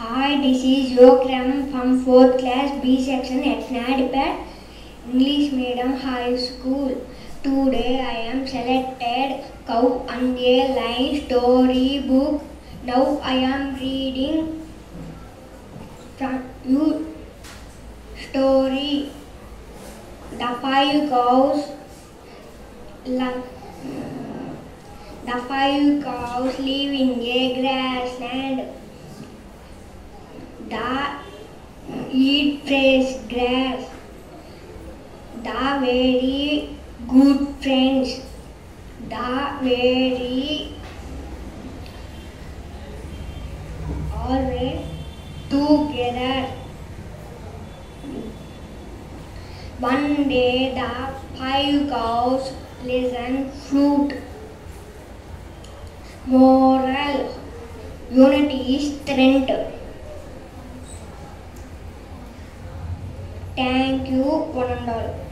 Hi, this is Yuva Kiran from 4th class B section at Nadipat English Medium High School. Today I am selected Cow and a story book. Now I am reading from you story. The five cows. La- the five cows live in a The eat fresh grass. The very good friends. The very always together. One day the five cows listen fruit. Moral unity is strength. Thank you, one.